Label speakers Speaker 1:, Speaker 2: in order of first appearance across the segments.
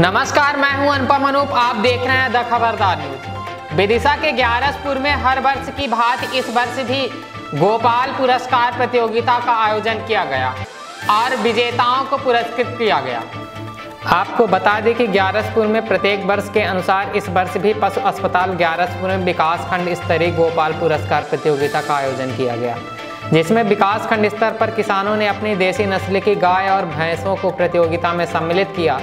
Speaker 1: नमस्कार, मैं हूँ अनुपम अनूप। आप देख रहे हैं द खबरदार न्यूज़। विदिशा के ग्यारसपुर में हर वर्ष की भांति इस वर्ष भी गोपाल पुरस्कार प्रतियोगिता का आयोजन किया गया और विजेताओं को पुरस्कृत किया गया। आपको बता दें कि ग्यारसपुर में प्रत्येक वर्ष के अनुसार इस वर्ष भी पशु अस्पताल ग्यारसपुर में विकास खंड स्तरीय गोपाल पुरस्कार प्रतियोगिता का आयोजन किया गया, जिसमें विकास खंड स्तर पर किसानों ने अपनी देसी नस्ल की गाय और भैंसों को प्रतियोगिता में सम्मिलित किया।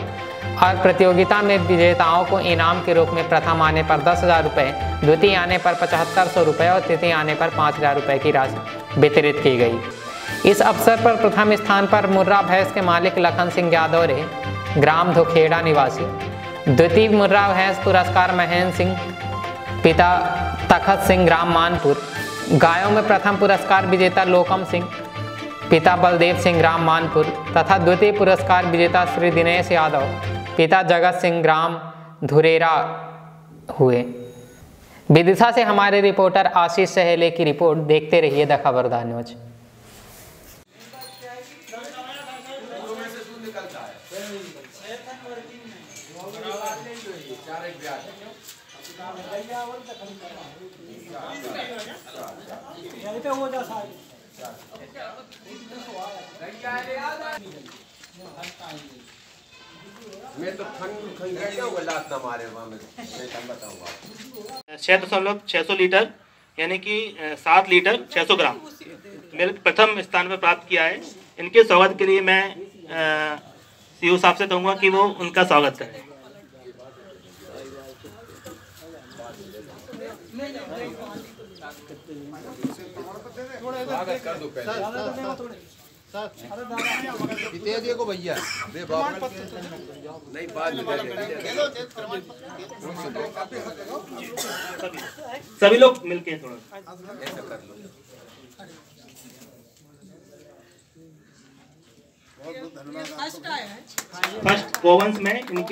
Speaker 1: और प्रतियोगिता में विजेताओं को इनाम के रूप में प्रथम आने पर दस हज़ार रुपये द्वितीय आने पर पचहत्तर सौ रुपये और तृतीय आने पर पाँच हज़ार रुपये की राशि वितरित की गई। इस अवसर पर प्रथम स्थान पर मुर्रा भैंस के मालिक लखन सिंह यादव रहे। ग्राम धोखेड़ा निवासी। द्वितीय मुर्रा भैंस पुरस्कार महेंद्र सिंह, पिता तखत सिंह ग्राम मानपुर। गायों में प्रथम पुरस्कार विजेता लोकम सिंह। पिता बलदेव सिंह ग्राम मानपुर तथा द्वितीय पुरस्कार विजेता श्री दिनेश यादव। पिता जगत सिंह ग्राम धुरेरा हुए। विदिशा से हमारे रिपोर्टर आशीष सहेले की रिपोर्ट देखते रहिए द खबरदार न्यूज़।
Speaker 2: हो जा
Speaker 3: मैं तो खंड खंड जाऊँगा लात ना मारे वहाँ मैं बताऊँगा।
Speaker 4: छः दशमलव छः सौ लीटर यानी कि सात लीटर छः सौ ग्राम। मिल्क प्रथम स्थान पर प्राप्त किया है। इनके स्वागत के लिए मैं सी साहब से कहूँगा कि वो उनका स्वागत करें।
Speaker 3: दे को भैया। दे बाप। नहीं बात
Speaker 4: सभी लोग मिलके थोड़ा।
Speaker 3: ऐसा कर लो।
Speaker 4: फ़र्स्ट गोवंश में इनकी